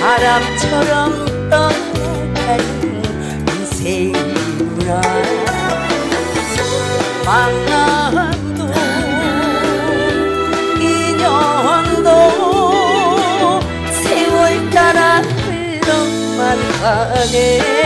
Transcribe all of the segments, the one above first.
바람처럼 떠나가는 인생이구나 만남도 인연도 세월 따라 흘러만 가네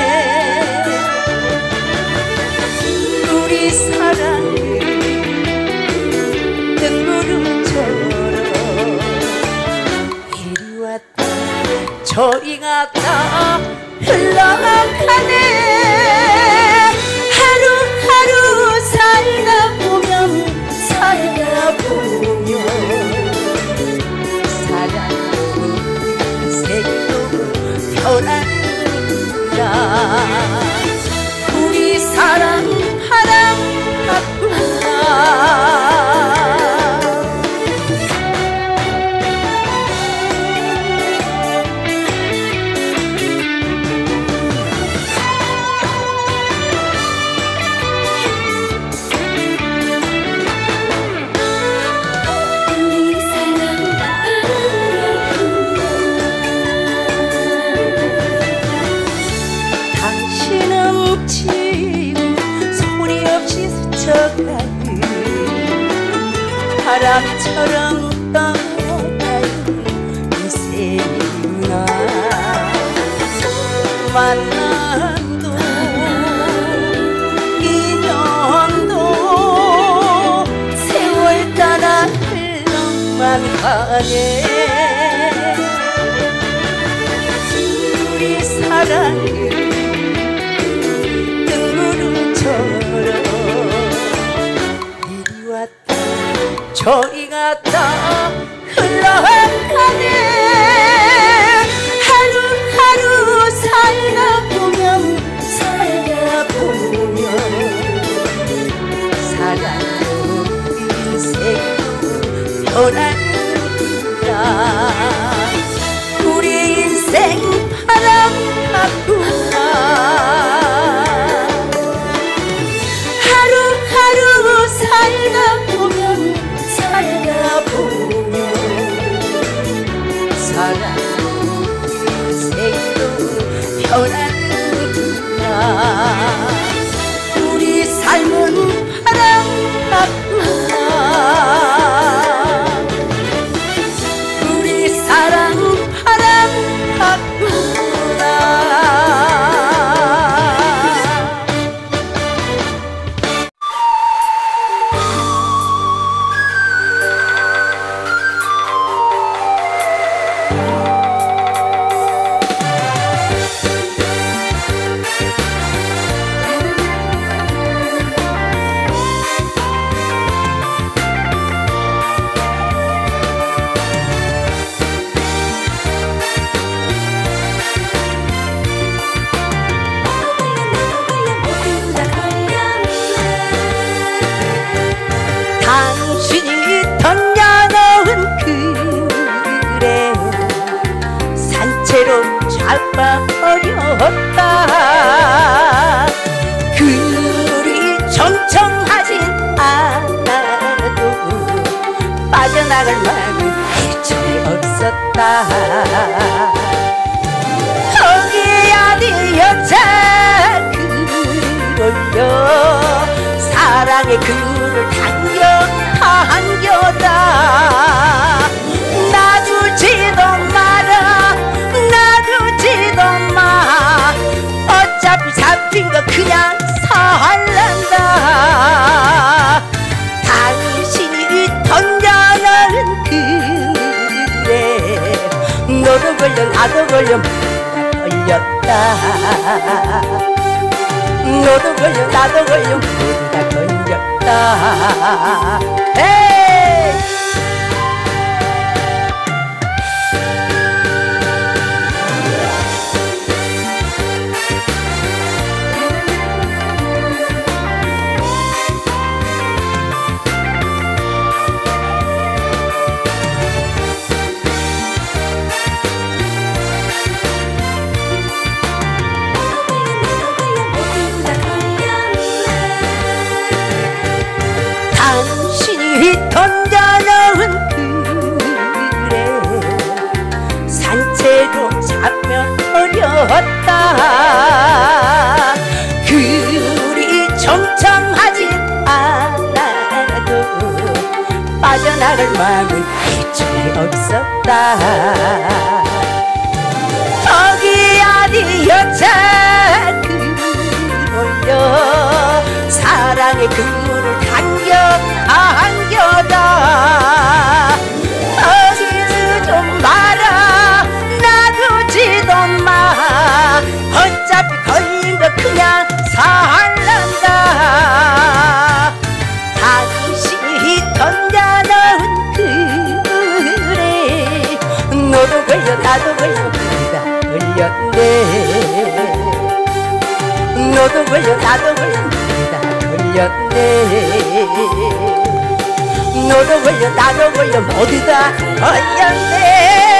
저리 갔다 흘러가네 하루하루 살다 보면 살다 보면 사랑도 인생도 변한다. 우리 사랑 바람 같구 가네 우리 사랑을 눈물음처럼 이리 왔다 저리 갔다 흘러가네 산채로 잡아버렸다. 그 물이 정청하진 않아도 빠져나갈 마음은 일초에 없었다. 거기야 네 여자 그롤려 사랑의 그물을 당겨 당겨다 거 그냥 살란다. 당신이 던져놓은 그래. 너도 걸려 나도 걸려 걸렸다. 너도 걸려 나도 걸려 모두 다 걸렸다. 에이 경청하지 않아도 빠져나갈 마음은 일종이 없었다. 저기 아니 여자 그 올려 사랑의 그물을 당겨 안겨다 너를 올려 나를 올려 모두 다 허연네.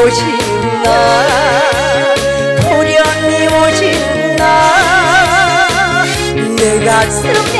오신나 호련히 오신 날내 가슴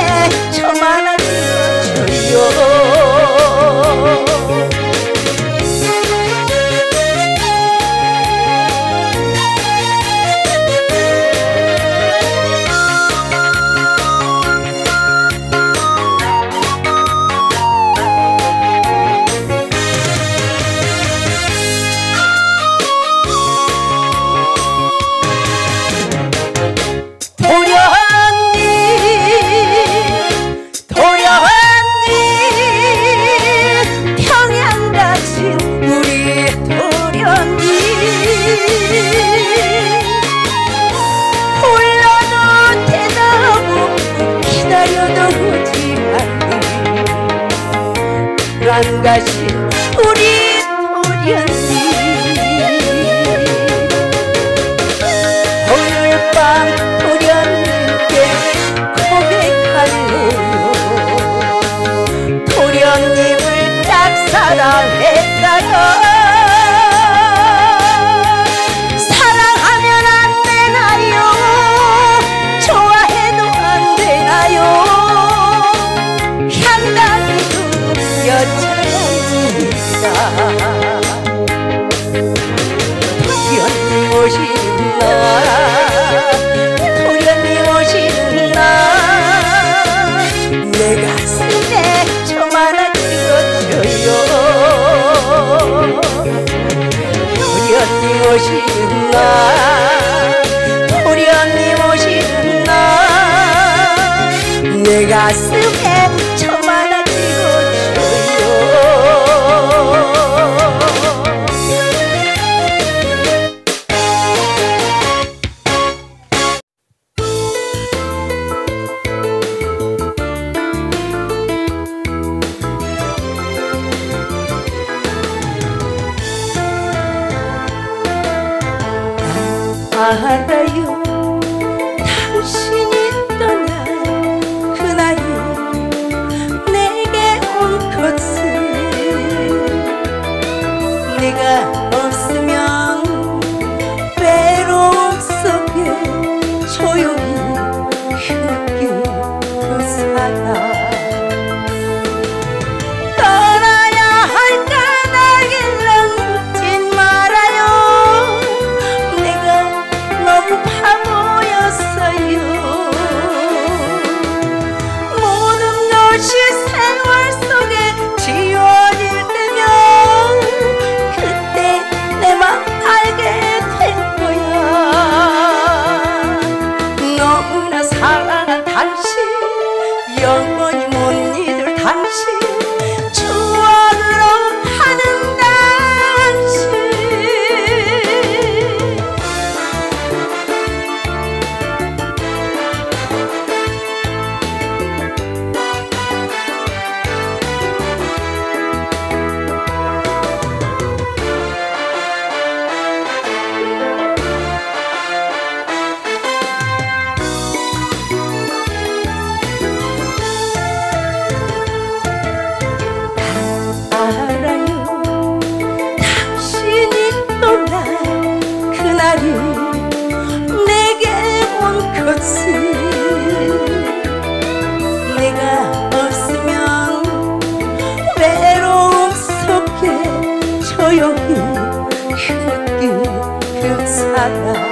한 가지 우리 우연히 오늘 밤 우연님께 고백할래요? 우연님을 딱 사랑했다요. 오시는 날 우리 언니 오시는 날내 가슴에 right now.